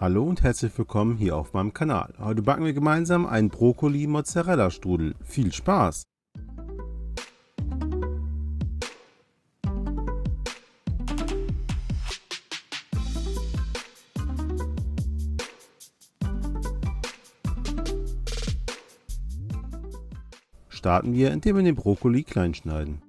Hallo und herzlich willkommen hier auf meinem Kanal. Heute backen wir gemeinsam einen Brokkoli-Mozzarella-Strudel. Viel Spaß! Starten wir, indem wir den Brokkoli klein schneiden.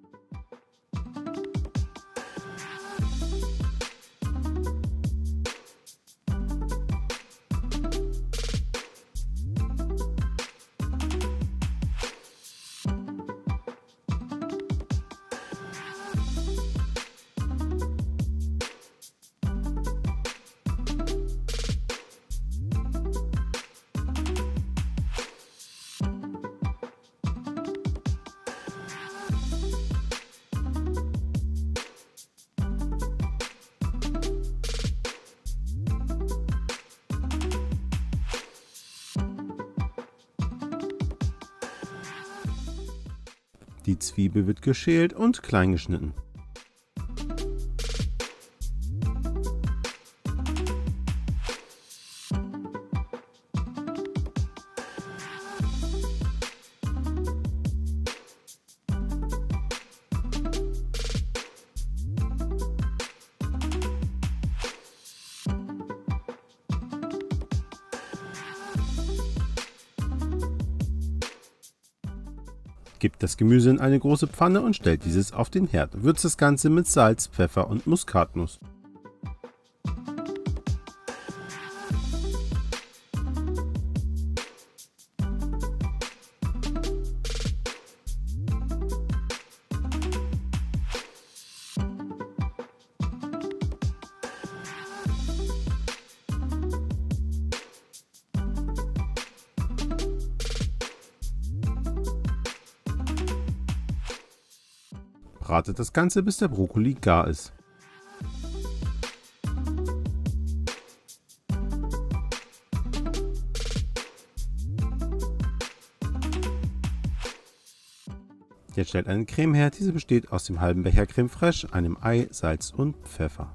Die Zwiebel wird geschält und klein geschnitten. Gebt das Gemüse in eine große Pfanne und stellt dieses auf den Herd. Würzt das Ganze mit Salz, Pfeffer und Muskatnuss. Bratet das Ganze, bis der Brokkoli gar ist. Jetzt stellt eine Creme her. Diese besteht aus dem halben Becher Creme Fraiche, einem Ei, Salz und Pfeffer.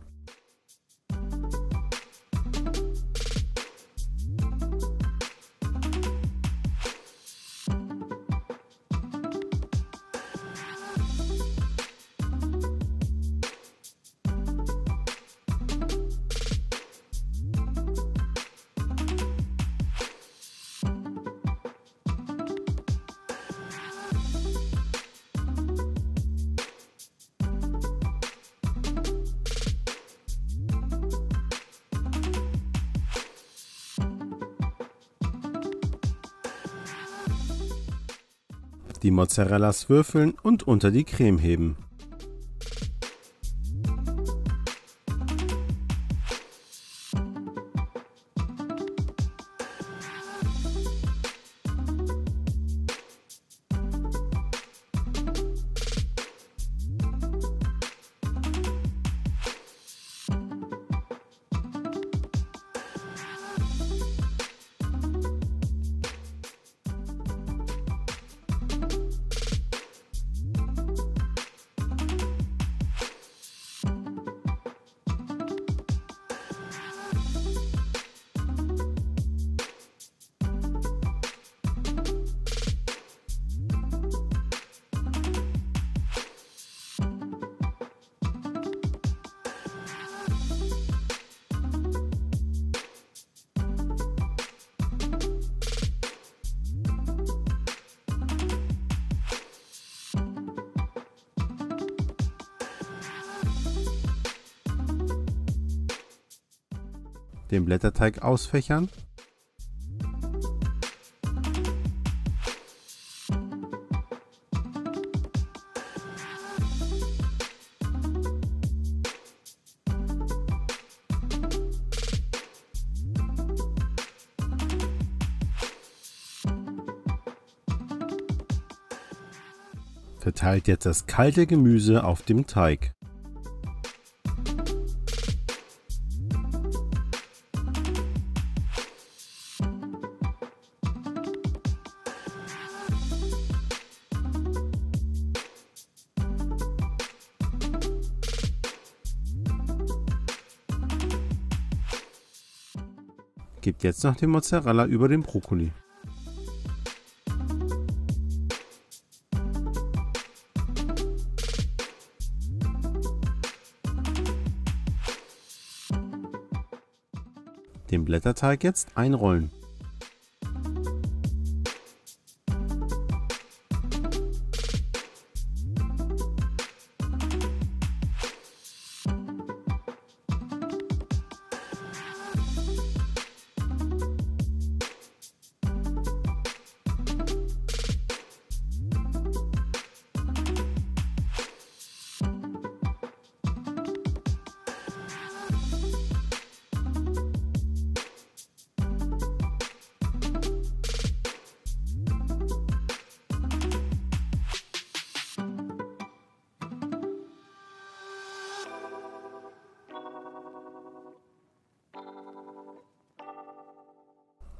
Die Mozzarellas würfeln und unter die Creme heben. Den Blätterteig ausfächern. Verteilt jetzt das kalte Gemüse auf dem Teig. Gebt jetzt noch den Mozzarella über den Brokkoli. Den Blätterteig jetzt einrollen.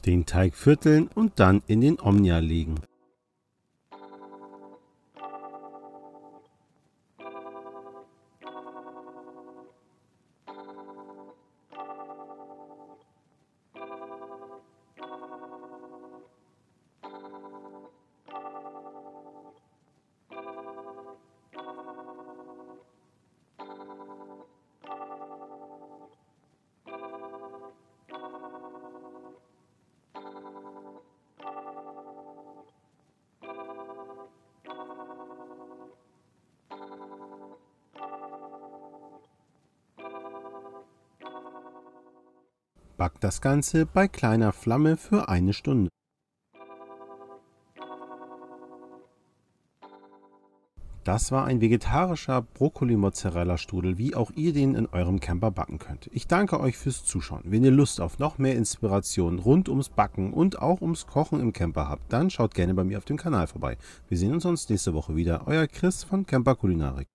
Den Teig vierteln und dann in den Omnia legen. Backt das Ganze bei kleiner Flamme für eine Stunde. Das war ein vegetarischer Brokkoli-Mozzarella-Strudel, wie auch ihr den in eurem Camper backen könnt. Ich danke euch fürs Zuschauen. Wenn ihr Lust auf noch mehr Inspiration rund ums Backen und auch ums Kochen im Camper habt, dann schaut gerne bei mir auf dem Kanal vorbei. Wir sehen uns sonst nächste Woche wieder. Euer Chris von Camper Kulinarik.